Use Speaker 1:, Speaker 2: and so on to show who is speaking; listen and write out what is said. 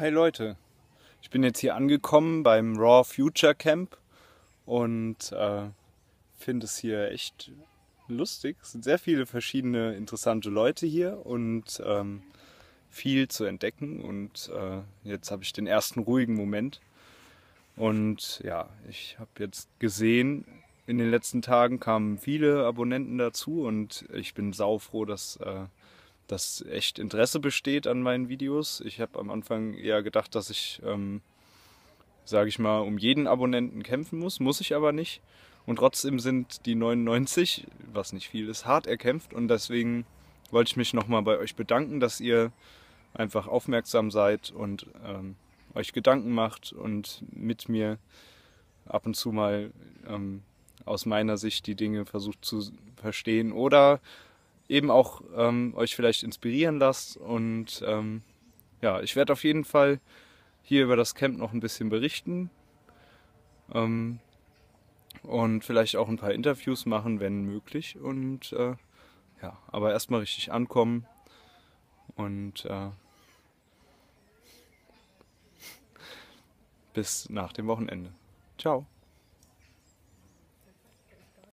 Speaker 1: Hi Leute, ich bin jetzt hier angekommen beim Raw Future Camp und äh, finde es hier echt lustig. Es sind sehr viele verschiedene interessante Leute hier und ähm, viel zu entdecken. Und äh, jetzt habe ich den ersten ruhigen Moment. Und ja, ich habe jetzt gesehen, in den letzten Tagen kamen viele Abonnenten dazu und ich bin saufroh, dass äh, dass echt Interesse besteht an meinen Videos. Ich habe am Anfang eher gedacht, dass ich, ähm, sage ich mal, um jeden Abonnenten kämpfen muss. Muss ich aber nicht. Und trotzdem sind die 99, was nicht viel ist, hart erkämpft. Und deswegen wollte ich mich nochmal bei euch bedanken, dass ihr einfach aufmerksam seid und ähm, euch Gedanken macht und mit mir ab und zu mal ähm, aus meiner Sicht die Dinge versucht zu verstehen oder eben auch ähm, euch vielleicht inspirieren lasst. Und ähm, ja, ich werde auf jeden Fall hier über das Camp noch ein bisschen berichten. Ähm, und vielleicht auch ein paar Interviews machen, wenn möglich. Und äh, ja, aber erstmal richtig ankommen. Und äh, bis nach dem Wochenende. Ciao.